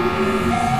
Música